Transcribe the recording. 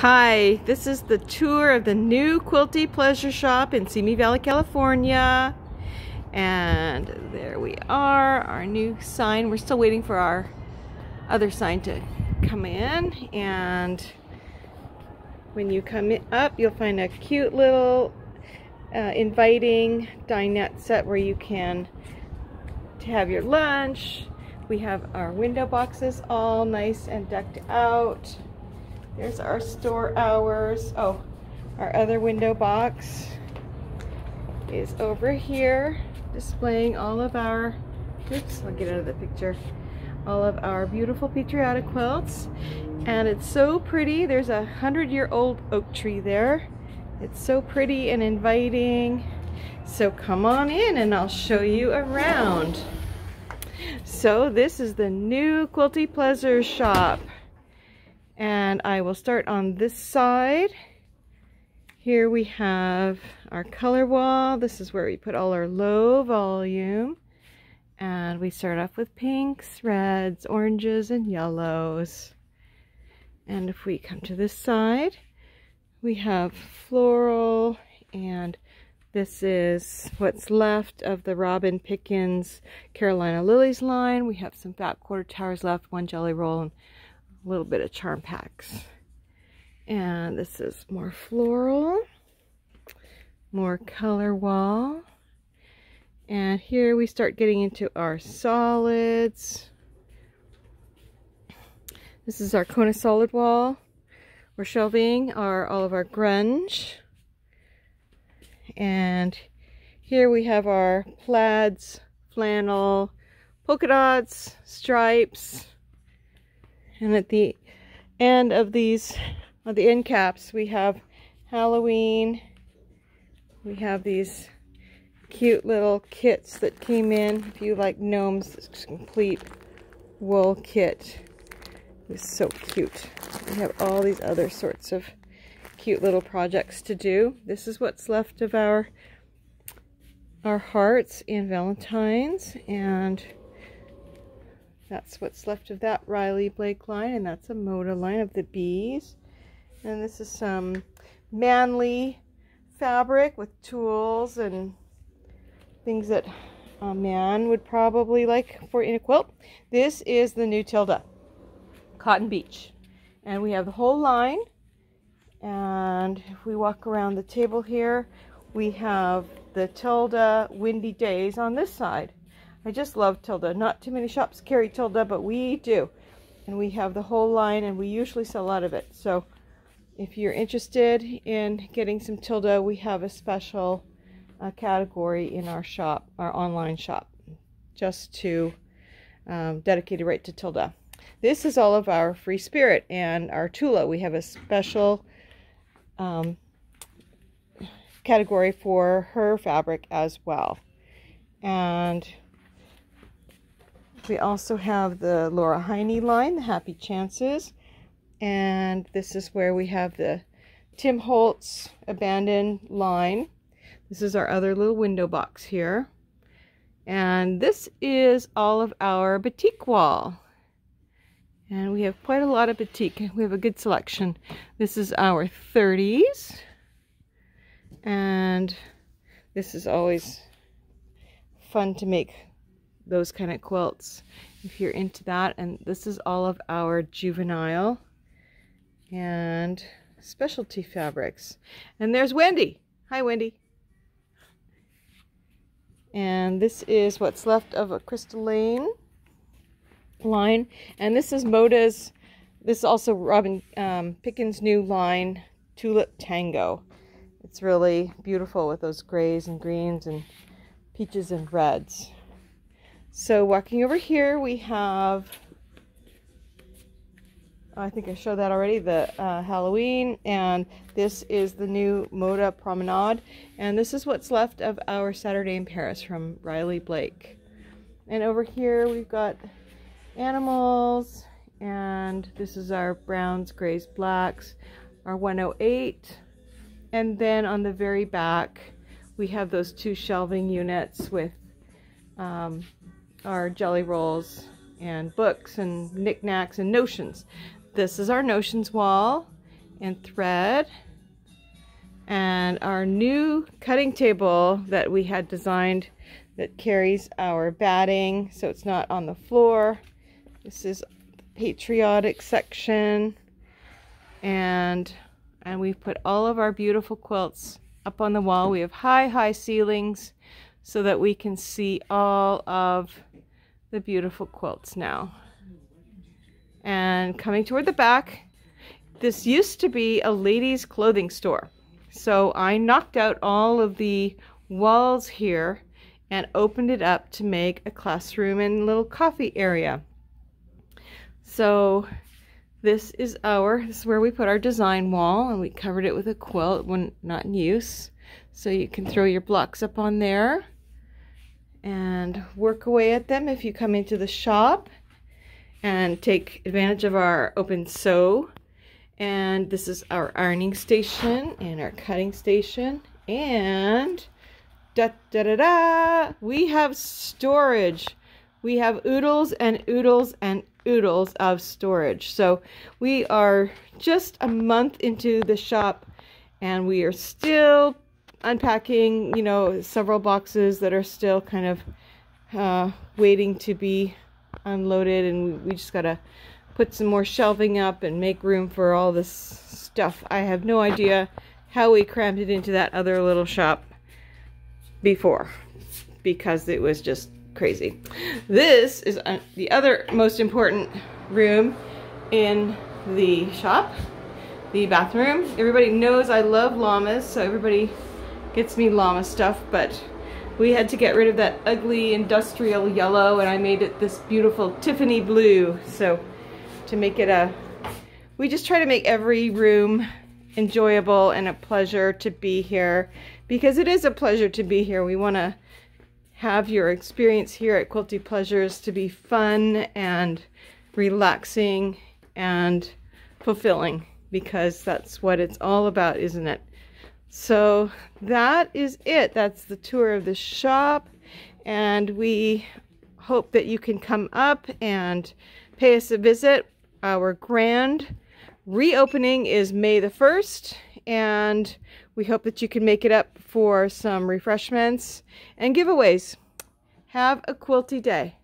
Hi, this is the tour of the new Quilty Pleasure Shop in Simi Valley, California. And there we are, our new sign. We're still waiting for our other sign to come in. And when you come up, you'll find a cute little uh, inviting dinette set where you can have your lunch. We have our window boxes all nice and decked out. There's our store hours. Oh, our other window box is over here displaying all of our, oops, I'll get out of the picture, all of our beautiful patriotic quilts. And it's so pretty. There's a hundred year old oak tree there. It's so pretty and inviting. So come on in and I'll show you around. So this is the new Quilty Pleasure shop and I will start on this side. Here we have our color wall. This is where we put all our low volume. And we start off with pinks, reds, oranges, and yellows. And if we come to this side, we have floral, and this is what's left of the Robin Pickens Carolina Lilies line. We have some fat quarter towers left, one jelly roll, and a little bit of charm packs. And this is more floral, more color wall. And here we start getting into our solids. This is our Kona solid wall. We're shelving are all of our grunge. And here we have our plaids, flannel, polka dots, stripes, and at the end of these, on the end caps, we have Halloween. We have these cute little kits that came in. If you like gnomes, this complete wool kit. It's so cute. We have all these other sorts of cute little projects to do. This is what's left of our our hearts and Valentine's and that's what's left of that Riley Blake line, and that's a Moda line of the bees. And this is some manly fabric with tools and things that a man would probably like for in a quilt. This is the new Tilda Cotton Beach. And we have the whole line. And if we walk around the table here, we have the Tilda Windy Days on this side. I just love Tilda. Not too many shops carry Tilda, but we do. And we have the whole line, and we usually sell a lot of it. So if you're interested in getting some Tilda, we have a special uh, category in our shop, our online shop, just to um, dedicated right to Tilda. This is all of our Free Spirit and our Tula. We have a special um, category for her fabric as well. And we also have the Laura Heine line, the Happy Chances. And this is where we have the Tim Holtz Abandoned line. This is our other little window box here. And this is all of our batik wall. And we have quite a lot of batik. We have a good selection. This is our 30s. And this is always fun to make those kind of quilts if you're into that. And this is all of our juvenile and specialty fabrics. And there's Wendy. Hi, Wendy. And this is what's left of a crystalline line. And this is Moda's, this is also Robin um, Pickens' new line, Tulip Tango. It's really beautiful with those grays and greens and peaches and reds. So walking over here, we have, I think I showed that already, the uh, Halloween, and this is the new Moda Promenade, and this is what's left of our Saturday in Paris from Riley Blake. And over here we've got animals, and this is our browns, grays, blacks, our 108, and then on the very back we have those two shelving units with um, our jelly rolls and books and knickknacks and notions. This is our notions wall and thread and our new cutting table that we had designed that carries our batting so it's not on the floor. This is the patriotic section and and we've put all of our beautiful quilts up on the wall. We have high, high ceilings so that we can see all of the beautiful quilts now. And coming toward the back, this used to be a ladies' clothing store. So I knocked out all of the walls here and opened it up to make a classroom and little coffee area. So this is our, this is where we put our design wall and we covered it with a quilt when not in use. So you can throw your blocks up on there and work away at them if you come into the shop and take advantage of our open sew. And this is our ironing station and our cutting station. And da da da da, we have storage. We have oodles and oodles and oodles of storage. So we are just a month into the shop and we are still unpacking, you know, several boxes that are still kind of uh, waiting to be unloaded and we, just gotta put some more shelving up and make room for all this stuff. I have no idea how we crammed it into that other little shop before because it was just crazy. This is uh, the other most important room in the shop, the bathroom. Everybody knows I love llamas, so everybody gets me llama stuff, but we had to get rid of that ugly industrial yellow and I made it this beautiful Tiffany blue. So to make it a, we just try to make every room enjoyable and a pleasure to be here because it is a pleasure to be here. We want to have your experience here at Quilty Pleasures to be fun and relaxing and fulfilling because that's what it's all about, isn't it? So that is it. That's the tour of the shop. And we hope that you can come up and pay us a visit. Our grand reopening is May the 1st. And we hope that you can make it up for some refreshments and giveaways. Have a quilty day.